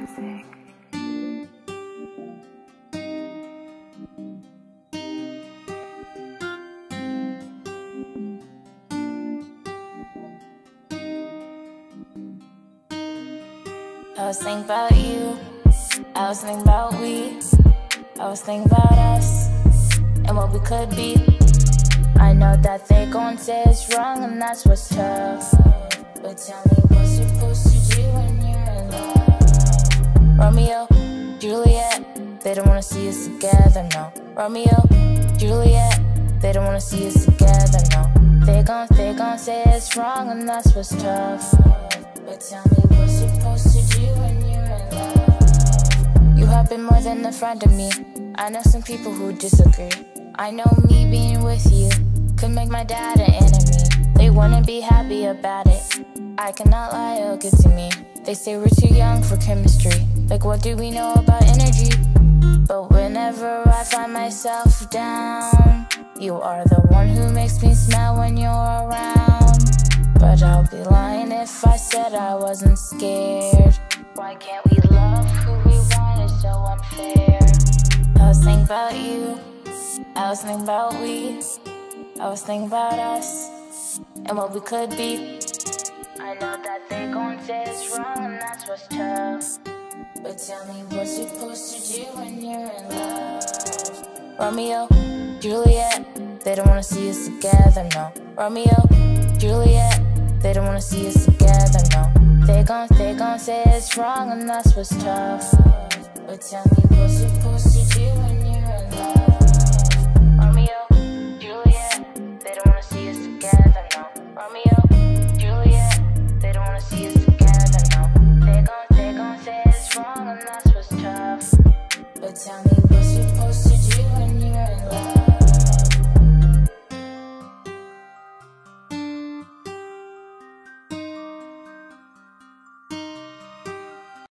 music. I was thinking about you. I was thinking about we. I was thinking about us and what we could be. I know that they gon' say it's wrong and that's what's tough. But tell me what's supposed to do they don't wanna see us together, no. Romeo, Juliet, they don't wanna see us together, no. They gon' they gon' say it's wrong and that's what's tough. But tell me what's supposed to do when you're in love. You have been more than a friend to me. I know some people who disagree. I know me being with you could make my dad an enemy. They wouldn't be happy about it. I cannot lie, it'll get to me. They say we're too young for chemistry. Like, what do we know about energy? Down, you are the one who makes me smile when you're around. But I'll be lying if I said I wasn't scared. Why can't we love who we want? It's so unfair. I was thinking about you. I was thinking about we. I was thinking about us and what we could be. I know that they gon' say it's wrong and that's what's tough. But tell me what's supposed to do when you're in love. Romeo, Juliet, they don't wanna see us together, no. Romeo, Juliet, they don't wanna see us together, no. They gon' they gon' say it's wrong and that's what's tough. But tell me what's supposed to do when you're in love. Romeo, Juliet, they don't wanna see us together, no. Romeo, Juliet, they don't wanna see us together, no. They gon' they gon' say it's wrong and that's what's tough. But tell me